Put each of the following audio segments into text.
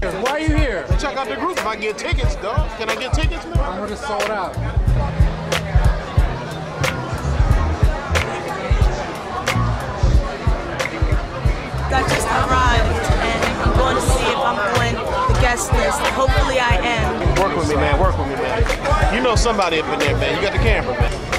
Why are you here? To check out the group. If I get tickets, dog. Can I get tickets, man? I heard it's sold out. I just arrived and I'm going to see if I'm on the guest list. Hopefully I am. Work with me, man. Work with me, man. You know somebody up in there, man. You got the camera, man.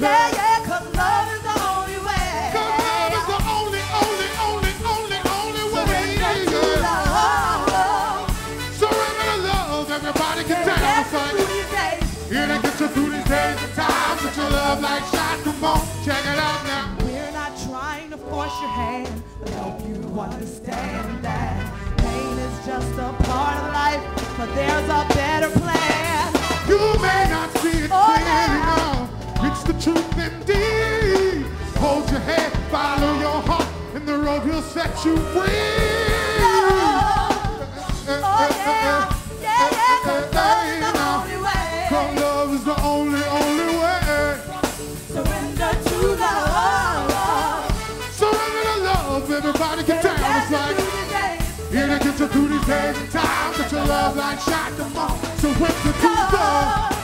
Yeah, yeah, love is the only love is the only, only, only, only, only way. Love. Everybody can yeah, dance. You through these days and times. Put your love like shot. Come on, check it out now. We're not trying to force your hand, but help you understand that pain is just a part of life, but there's a better plan. You may not see it oh, clearly the truth indeed. Hold your hand, follow your heart, and the road will set you free. Oh, yeah. Yeah, yeah, love is the only way. Love is the only, only way. Surrender to love. Surrender to love, everybody get down. It's like, yeah, gets you through these days and times. That your love like shot the moon. So when the truth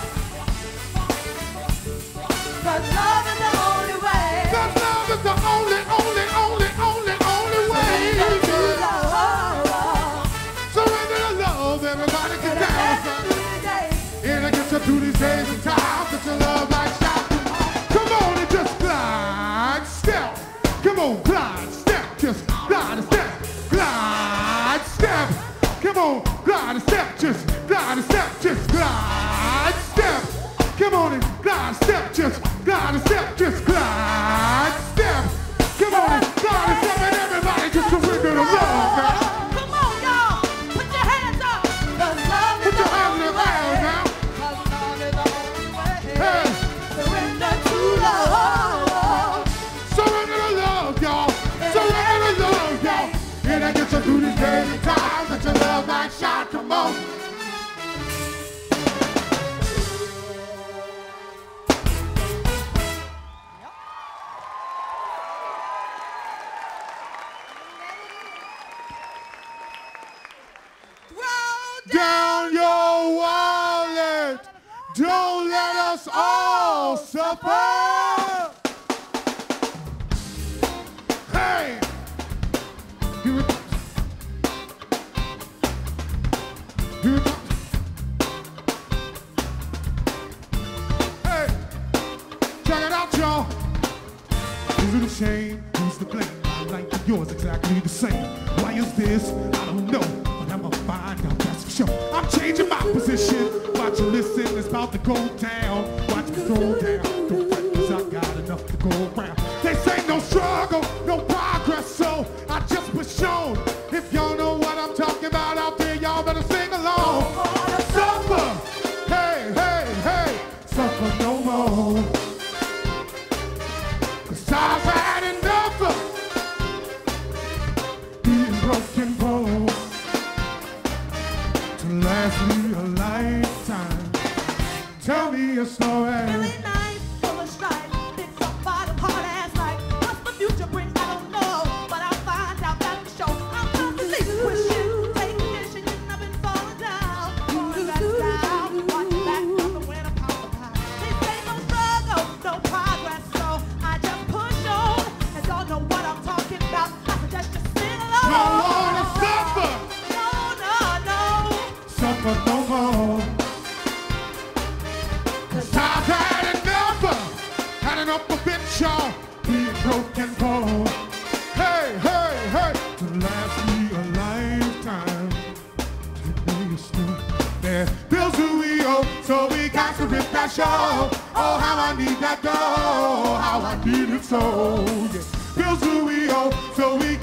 Hey! Here it comes. Here it comes. Hey! Check it out, y'all. Is it a shame? Who's to blame? My life yours exactly the same. Why is this? I don't know, but I'ma find out. That's for sure. I'm changing my position. Watch you listen. It's about to go down. Watch me throw down go round. This ain't no struggle.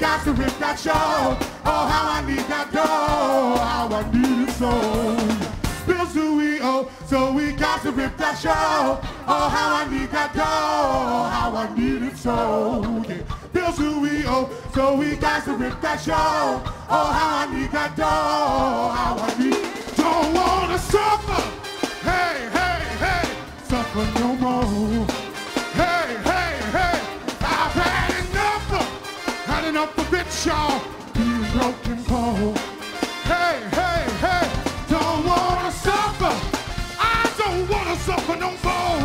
got to rip that show. Oh, how I need that dough. How I need it so. Bills who we owe, so we got to rip that show. Oh, how I need that dough. How I need it so. Yeah. Bills who we owe, so we got to rip that show. Oh, how I need that dough. How I need it. Don't wanna suffer. Hey, hey, hey. Suffer no more. up the bitch, y'all. Being broken poor. Hey, hey, hey. Don't wanna suffer. I don't wanna suffer no more.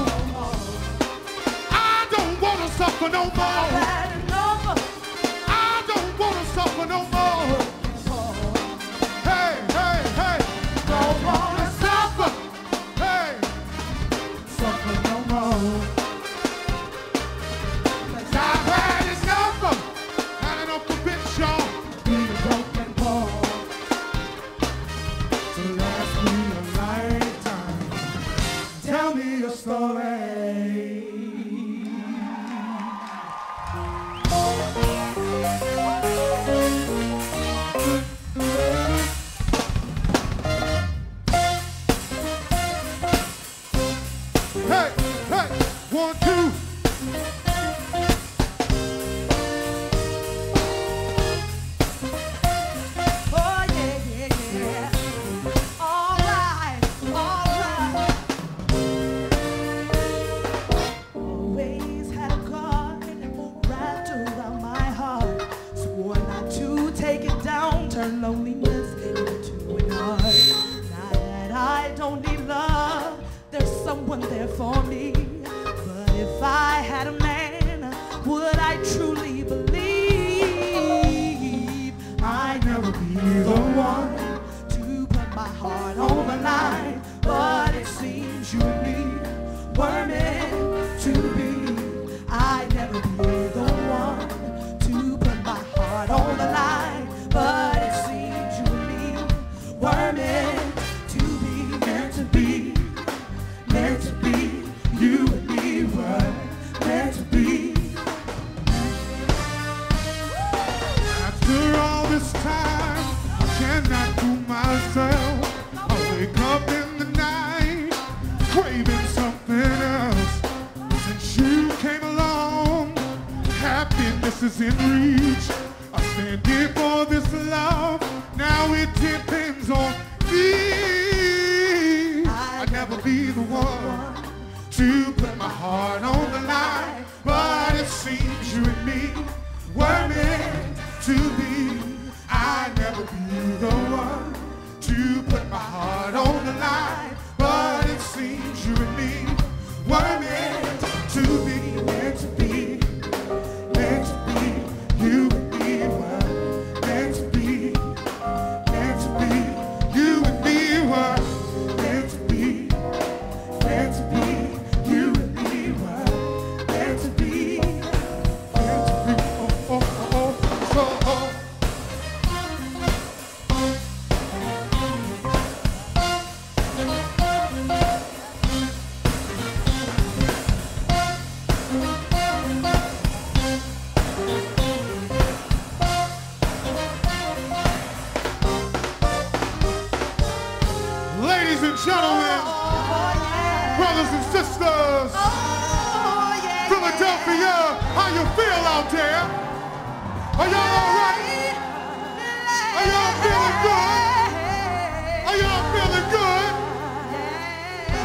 I don't wanna suffer no more. I don't wanna suffer no more.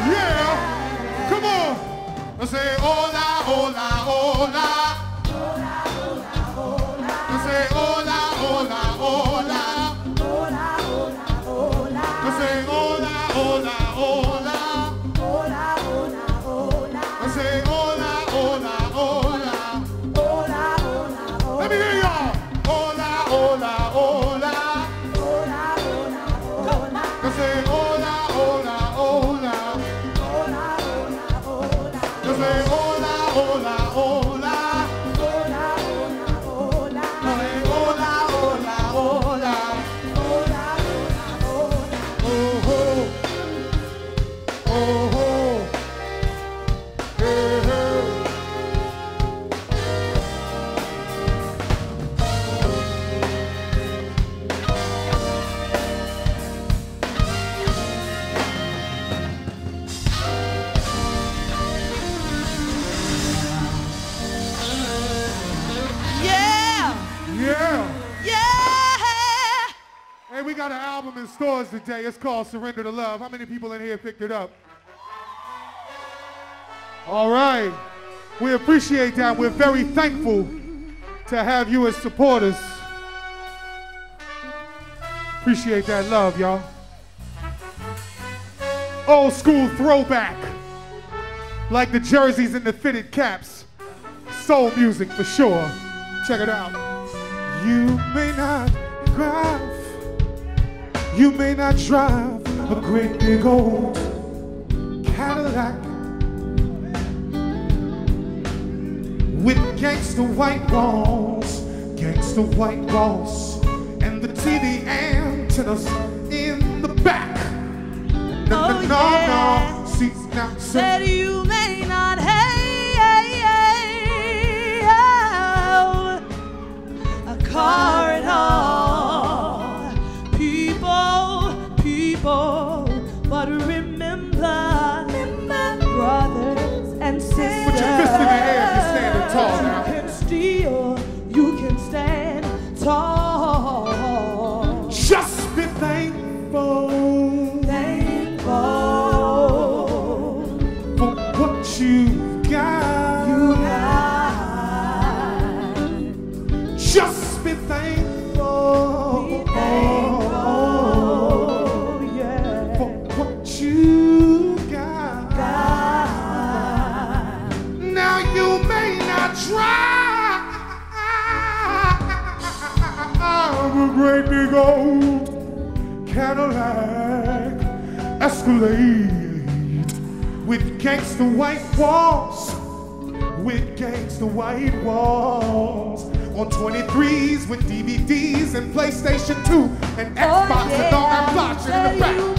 Yeah. Come on. I say, hola, hola, hola. Today. It's called Surrender to Love. How many people in here picked it up? All right. We appreciate that. We're very thankful to have you as supporters. Appreciate that love, y'all. Old school throwback. Like the jerseys and the fitted caps. Soul music for sure. Check it out. You may not drive, you may not drive a great big old Cadillac with gangster white walls, gangster white walls, and the TV antennas in the back. No, Oh, no, no, yeah. no, seats now. Gangster white walls, with gangster white walls. On 23s with DVDs and PlayStation 2 and Xbox and all that blotching in the back.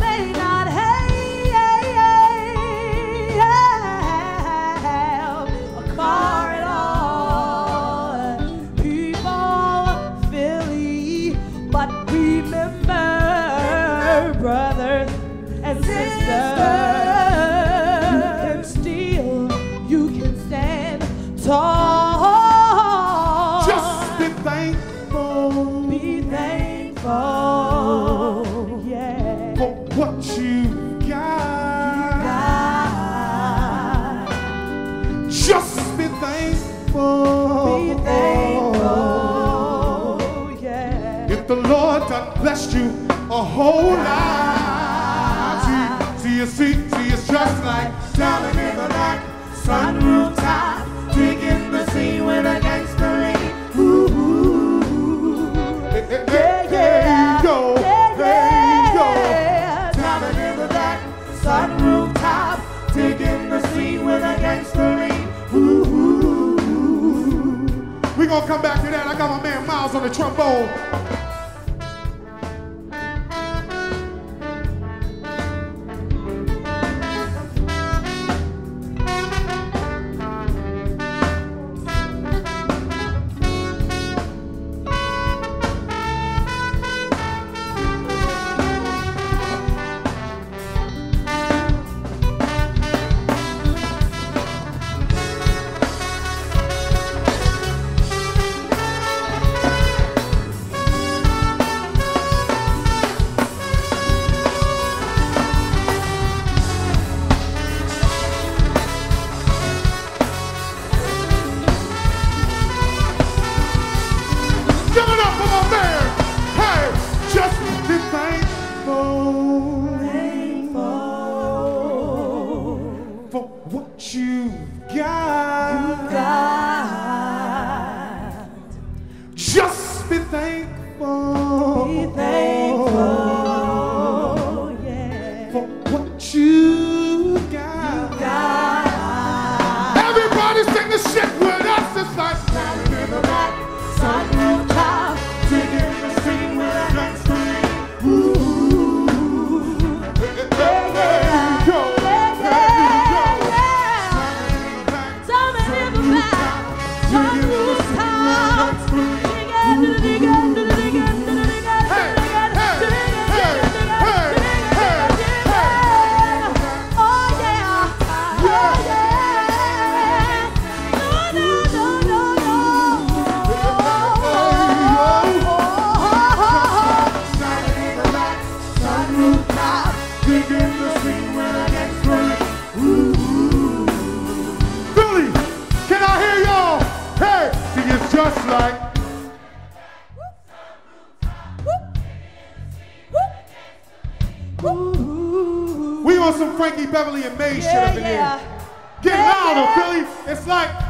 Blessed you a whole lot, see, see you see, see it's just like diamond in the night, sunroof top, digging the scene with a gangster lean. Ooh, hey, hey, hey, there you go, Yeah, there you go. yeah. Diamond in the back, sunroof top, digging the scene with a gangster lean. Ooh. We gonna come back to that. I got my man Miles on the trombone. and made yeah, shit up in yeah. here. Get yeah, louder, Philly. It's like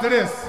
Tereza.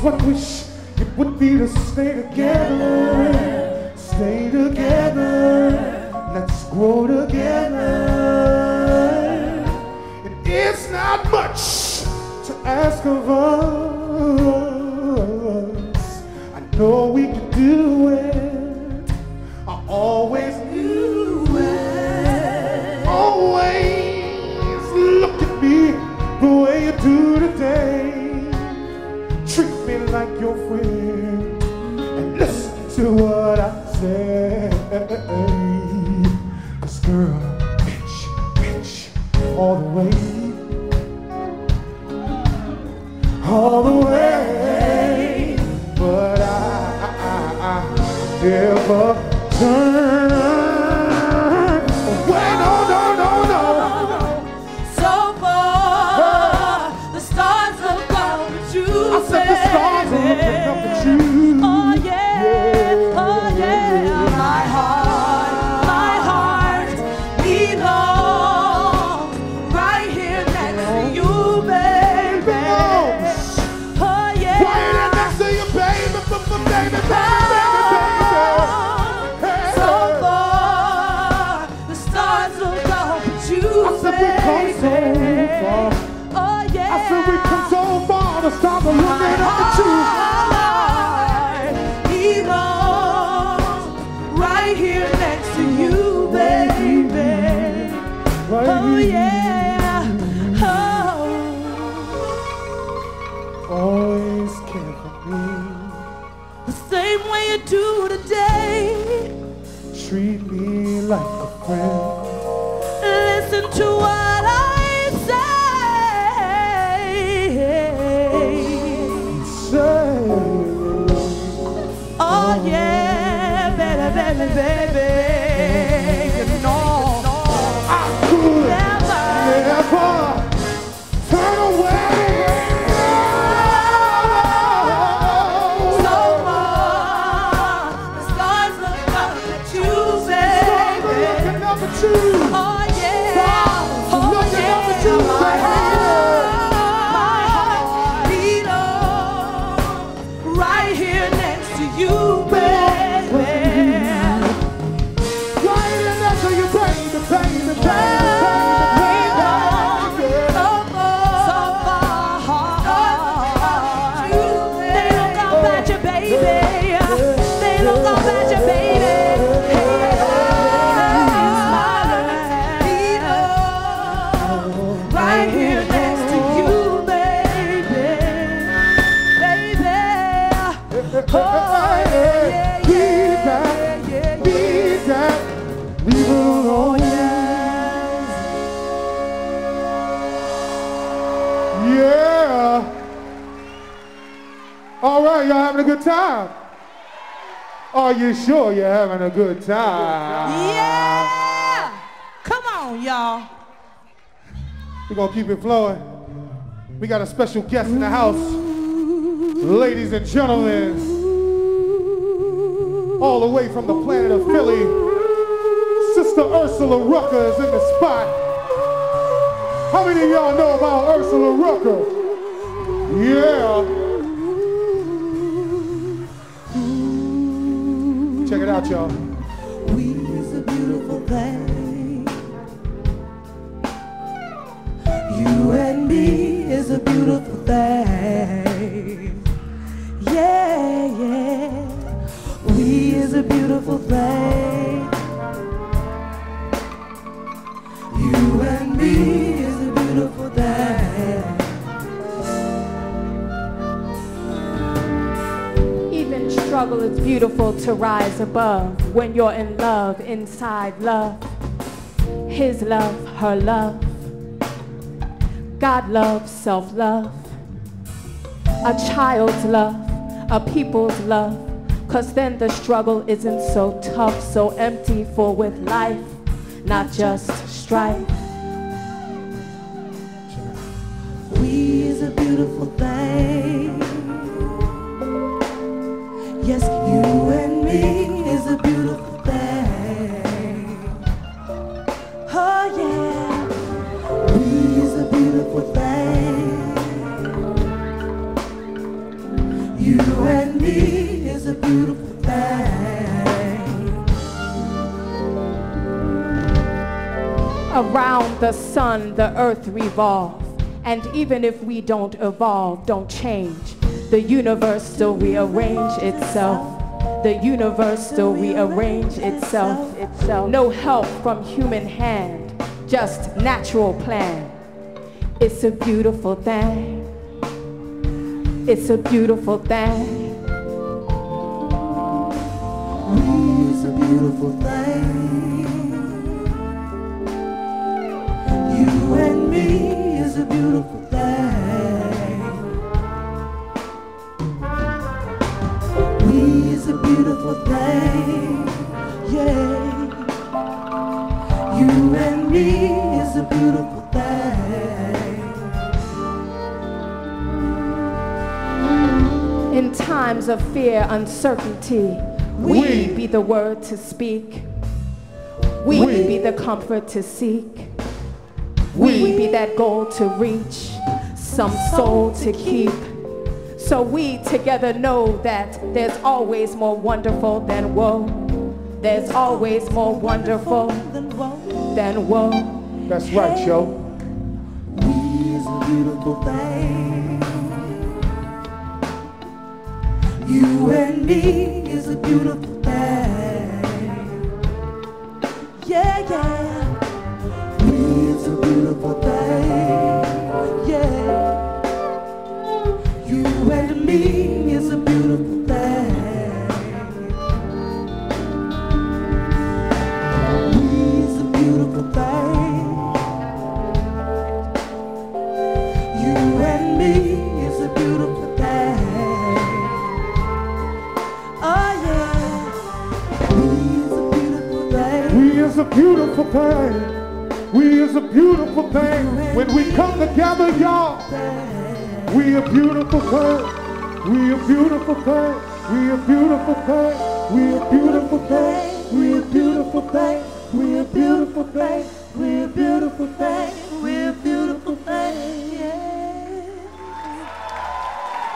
What one wish it would be to stay together, stay together, let's grow together. It is not much to ask of us. I know we we come so far. Oh, yeah. I said we come so far to stop the. Time? Are you sure you're having a good time? Yeah! Come on, y'all. We're gonna keep it flowing. We got a special guest in the house. Ladies and gentlemen, all the way from the planet of Philly, Sister Ursula Rucker is in the spot. How many of y'all know about Ursula Rucker? Yeah. Out, y'all. We is a beautiful thing. You and me is a beautiful thing. Yeah, yeah. We is a beautiful thing. Struggle is beautiful to rise above when you're in love, inside love. His love, her love. God love, self love. A child's love, a people's love. Cause then the struggle isn't so tough, so empty, full with life, not just strife. We is a beautiful thing. Around the sun, the earth revolves. And even if we don't evolve, don't change, the universe still rearrange itself. The universe still rearrange itself. itself. No help from human hand, just natural plan. It's a beautiful thing. It's a beautiful thing. We is a beautiful thing. You and me is a beautiful In times of fear, uncertainty, we, We- be the word to speak. We, We- be the comfort to seek. We- We be that goal to reach, some soul to keep. So we together know that there's always more wonderful than woe. There's always more wonderful than woe. That's right, yo. beautiful thing. You and me is a beautiful thing. Yeah, yeah. beautiful thing. We is a beautiful thing. When we come together, y'all, we a beautiful thing. We a beautiful thing. We a beautiful thing. We a beautiful thing. We a beautiful thing. We a beautiful thing. We a beautiful thing. We a beautiful thing.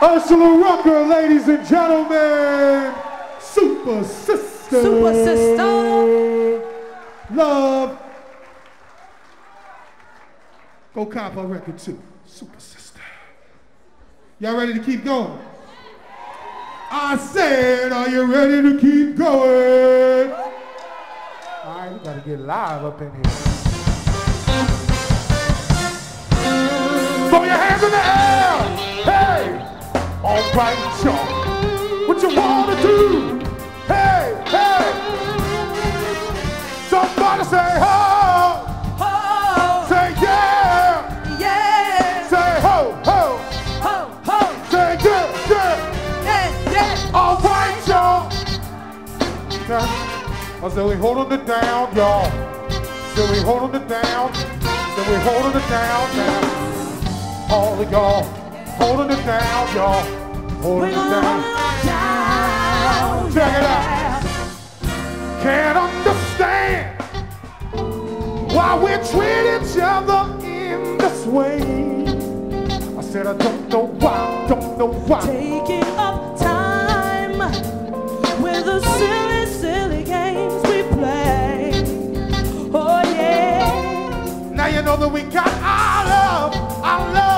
Ursula Rucker, ladies and gentlemen, Super Sister. Super Sister. Love. Go cop her record too. Super sister. Y'all ready to keep going? I said, are you ready to keep going? All right, we gotta get live up in here. Throw your hands in the air. Hey, all right, y'all. What you wanna do? Oh, I said we holding it down, y'all. Said we holding it down. Said we holding it down now. All of y'all holding it down, y'all. Holding it down. Down. Check it out. Can't understand why we treat each other in this way. I said I don't know why, don't know why. Taking up time with the know that we got our love, our love,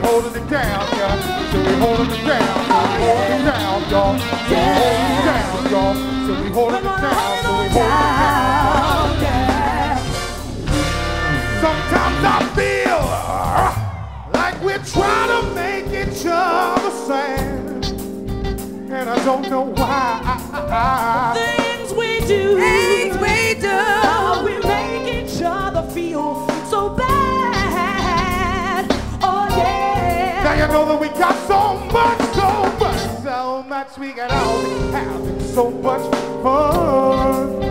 holding it down, y'all. So we holding it down. So we holding it down, y'all. So we holding it down, y'all. So we holding it down. So we holding it down. Sometimes I feel like we're trying to make each other sad. And I don't know why. Things we do, things we do, we make each other feel know that we got so much, so much, so much. We got all having so much fun.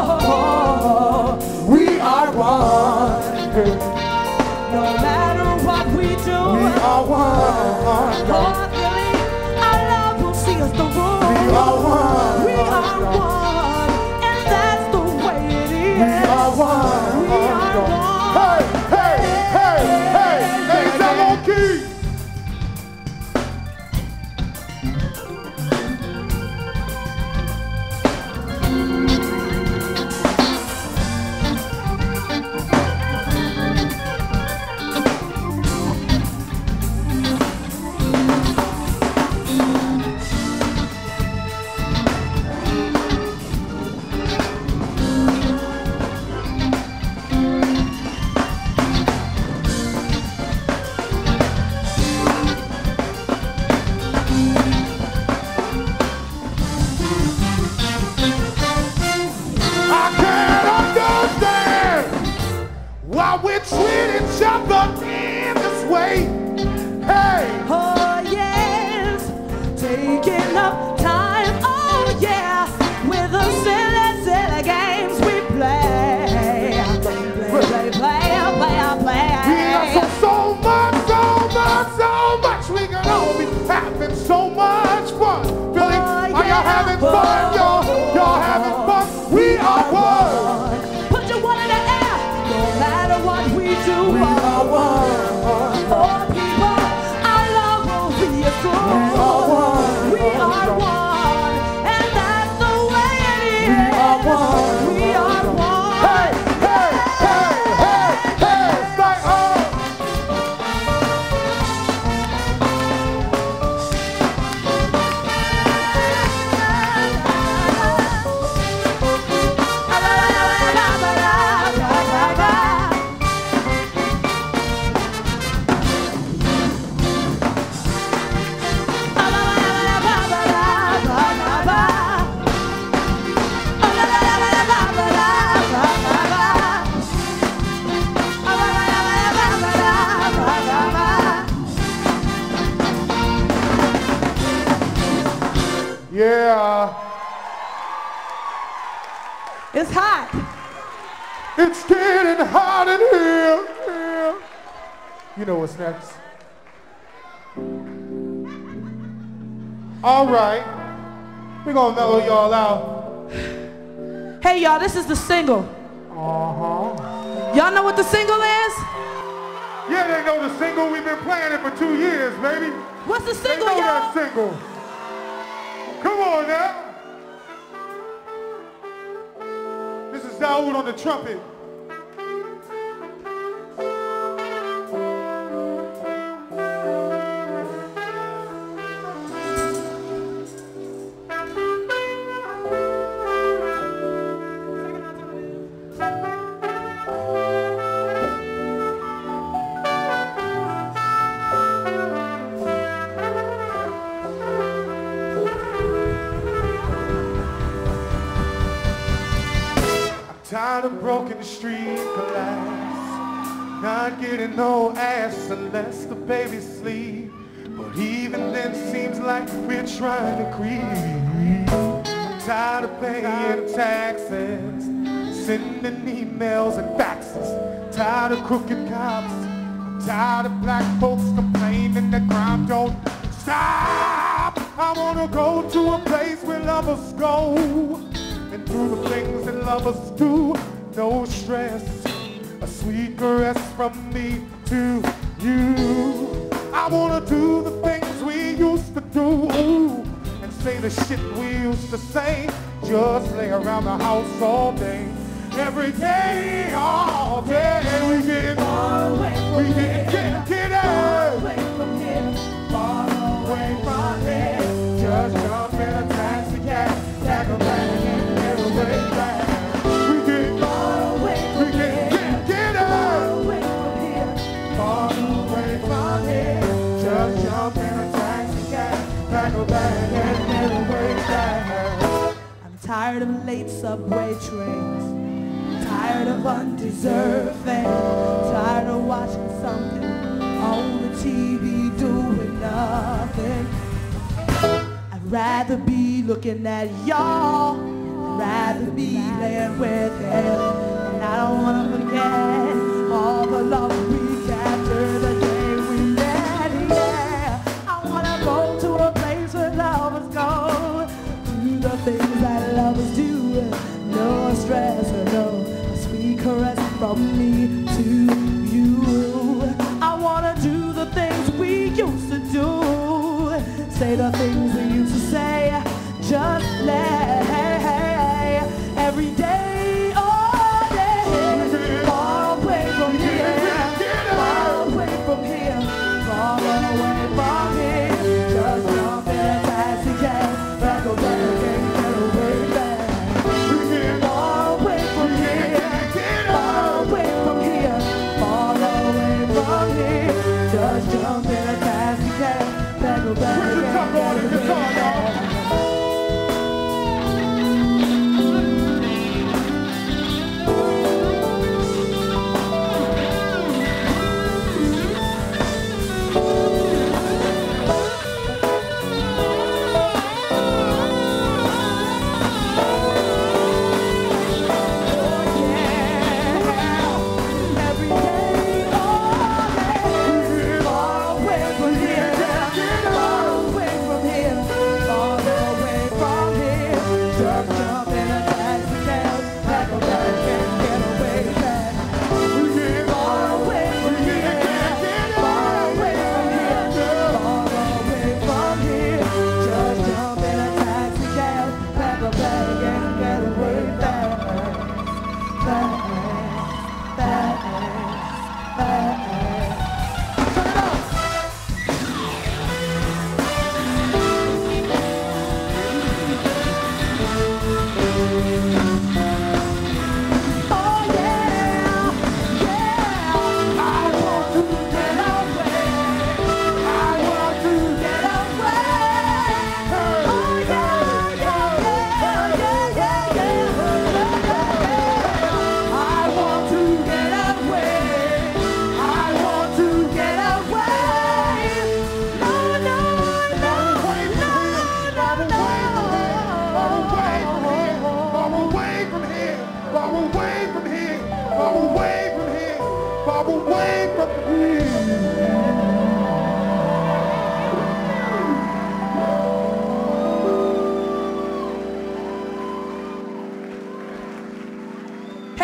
Oh, We are one. no matter what we do, We are one. oh, Billy, our love will see us through. We are one. Y'all out. Hey, y'all, this is the single. Uh-huh. Y'all know what the single is? Yeah, they know the single. We've been playing it for two years, baby. What's the They single, know y'all? that single. Come on now. This is Daoud on the trumpet. Not know, no ass unless the baby sleep. But even then, seems like we're trying to creep. I'm tired of paying taxes, sending emails and faxes. Tired of crooked cops. I'm tired of black folks complaining that crime don't stop. I wanna go to a place where lovers go and do the things that lovers do. No stress, a sweet caress from me to you. I wanna do the things we used to do and say the shit we used to say. Just lay around the house all day, every day, all day. We get we get get get out. away tired of late subway trains. Tired of undeserved fame. Tired of watching something on the TV doing nothing. I'd rather be looking at y'all. I'd rather be laying with him. And I don't wanna forget all the love me to you. I wanna do the things we used to do. Say the things we used to say. Just lay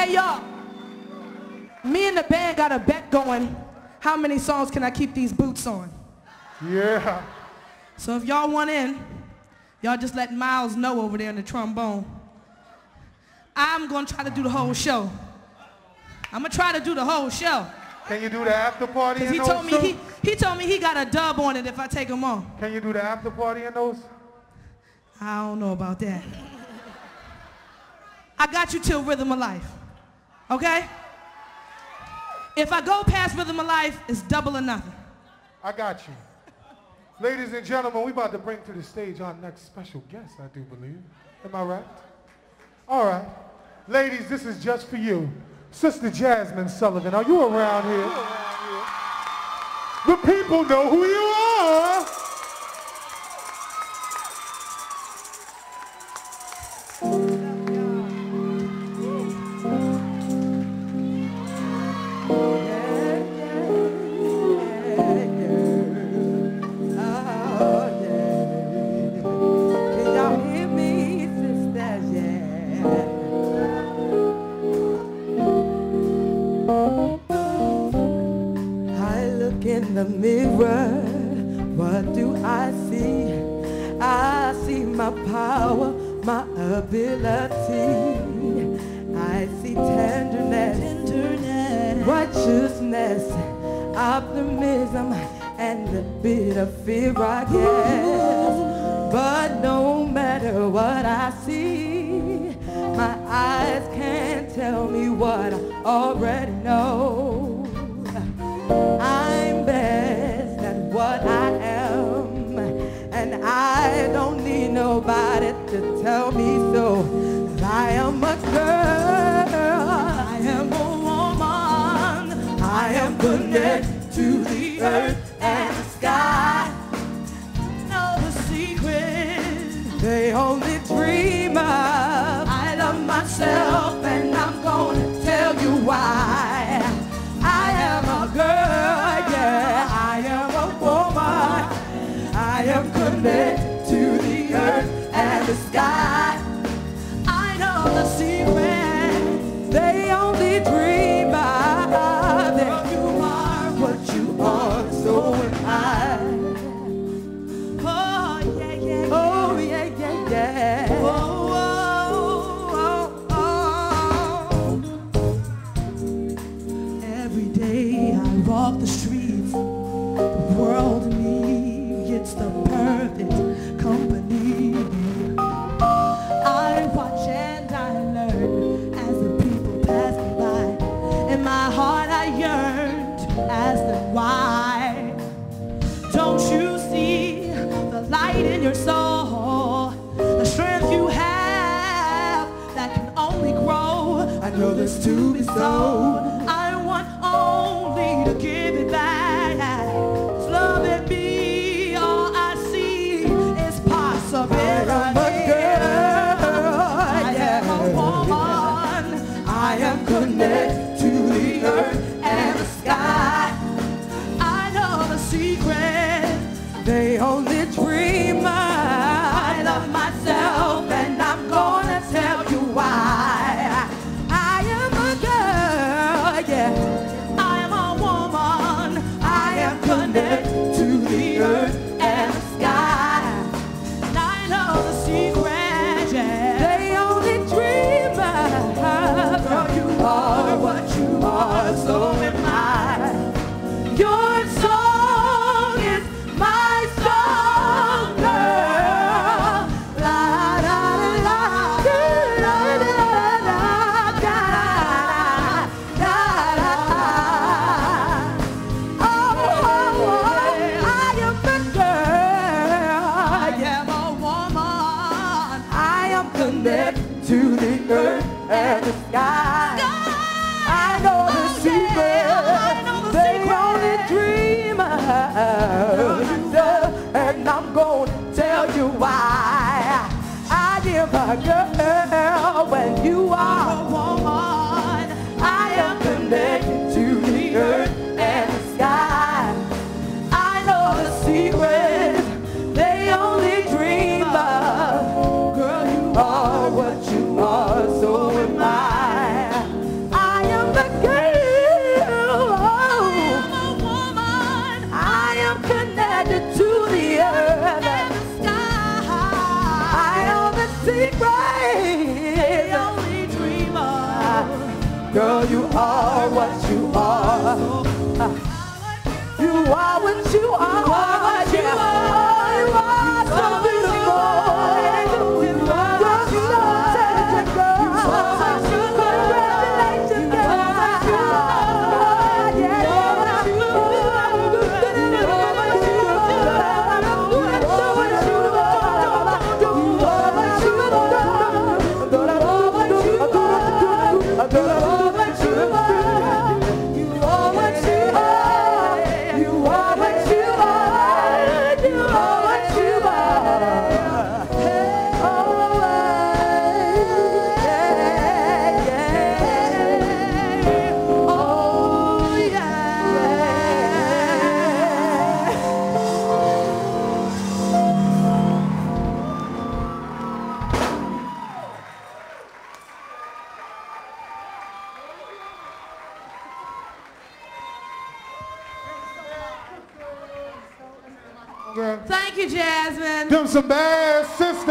Hey y'all, me and the band got a bet going. How many songs can I keep these boots on? Yeah. So if y'all want in, y'all just let Miles know over there in the trombone. I'm gonna try to do the whole show. I'm gonna try to do the whole show. Can you do the after party Cause he told Me he, he told me he got a dub on it if I take him on. Can you do the after party in those? I don't know about that. I got you till rhythm of life. Okay? If I go past rhythm of life, it's double or nothing. I got you. Ladies and gentlemen, we about to bring to the stage our next special guest, I do believe. Am I right? All right. Ladies, this is just for you. Sister Jazmine Sullivan, are you around here? The people know who you are. to the earth. Them some bad sisters.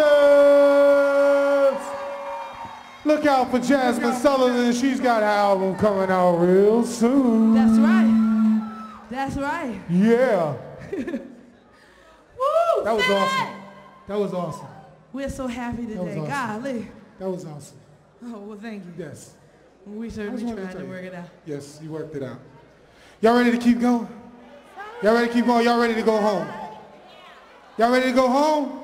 Look out for Jazmine Sullivan. She's got an album coming out real soon. That's right. That's right. Yeah. Woo! That was awesome. That was awesome. We're so happy was today. awesome. Golly. That was awesome. Oh, well, thank you. Yes. We certainly tried tell to work it out. Yes, you worked it out. Y'all ready to keep going? Y'all ready to keep going? Y'all ready to go home? Y'all ready to go home?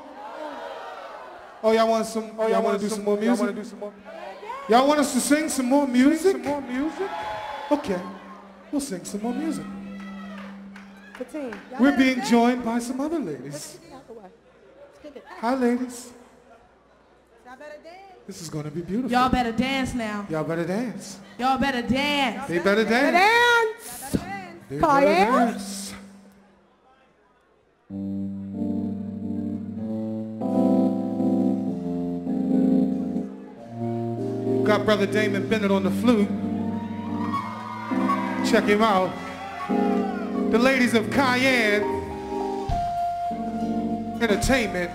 Oh, y'all want some? Oh, y'all want to do some more music? Y'all want to do some more? Y'all want us to sing some more music? Some more music? Okay, we'll sing some more music. We're being joined by some other ladies. Hi, ladies. This is gonna be beautiful. Y'all better dance now. Y'all better dance. Y'all better dance. They better dance. They better dance. Got brother Damon Bennett on the flute. Check him out. The ladies of Cayenne Entertainment.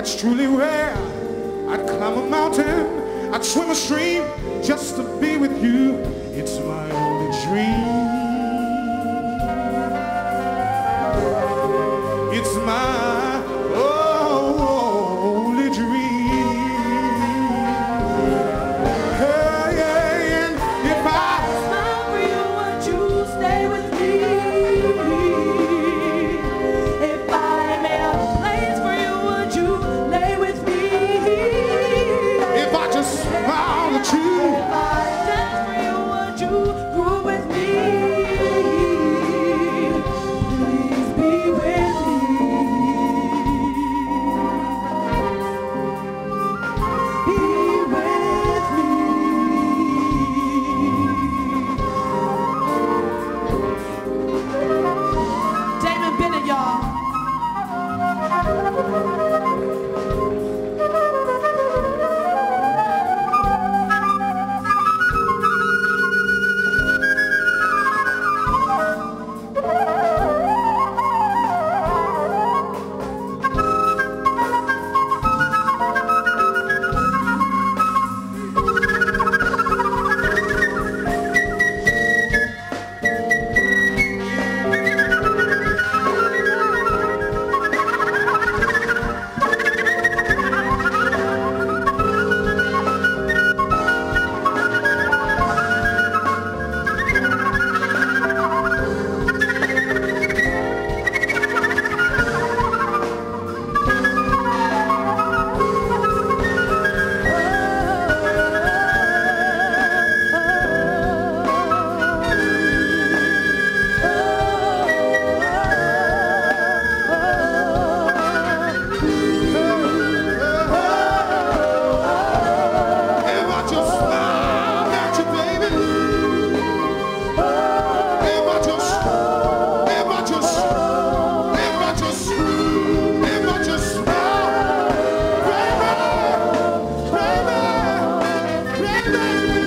That's truly rare. I'd climb a mountain, I'd swim a stream Bye.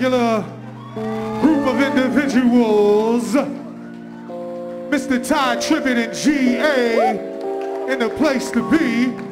Regular group of individuals, Mr. Tye Tribbett and G.A. in the place to be.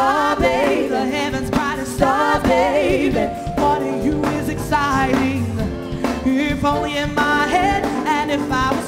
Oh, baby, the heaven's brightest star, baby. Wanting you is exciting. If only in my head, and if I was